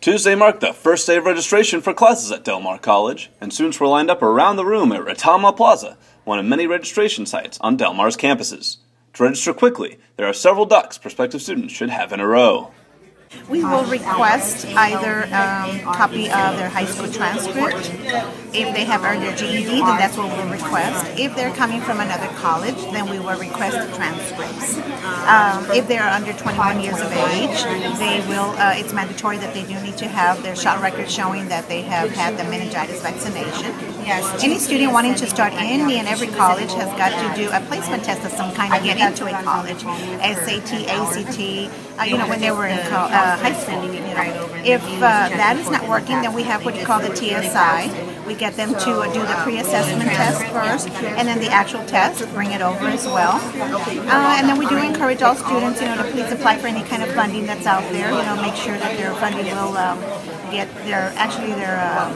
Tuesday marked the first day of registration for classes at Del Mar College, and students were lined up around the room at Retama Plaza, one of many registration sites on Del Mar's campuses. To register quickly, there are several ducks prospective students should have in a row. We will request either um, copy of their high school transcript. If they have earned their GED, then that's what we'll request. If they're coming from another college, then we will request the transcripts. Um, if they are under 21 years of age, they will. Uh, it's mandatory that they do need to have their shot record showing that they have had the meningitis vaccination. Yes. Any student wanting to start any and every college has got to do a placement test of some kind to get into a college. SAT, ACT. Uh, you know, when they were in co- uh, high school. If uh, that is not working, then we have what you call the TSI. We get them to do the pre-assessment test first, and then the actual test. Bring it over as well, uh, and then we do encourage all students, you know, to please apply for any kind of funding that's out there. You know, make sure that their funding will um, get their actually their um,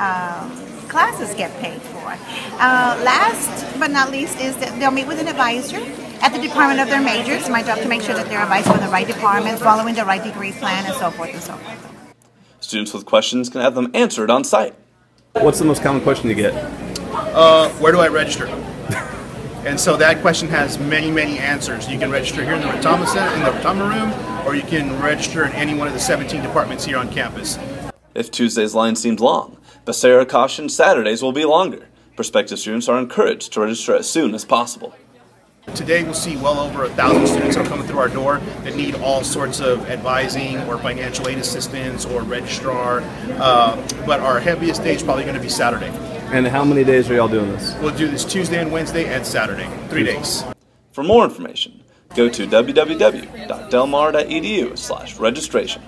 um, classes get paid for. Uh, last but not least is that they'll meet with an advisor at the department of their majors. It's my job to make sure that they're advised for the right department, following the right degree plan, and so forth and so forth. Students with questions can have them answered on site. What's the most common question you get? uh, where do I register? and so that question has many, many answers. You can register here in the Retama Center, in the Retama room, or you can register in any one of the 17 departments here on campus. If Tuesday's line seems long, Becerra cautioned Saturdays will be longer. Prospective students are encouraged to register as soon as possible. Today we'll see well over a thousand students that are coming through our door that need all sorts of advising or financial aid assistance or registrar. Uh, but our heaviest day is probably going to be Saturday. And how many days are y'all doing this? We'll do this Tuesday and Wednesday and Saturday, three days. For more information, go to www.delmar.edu slash registration.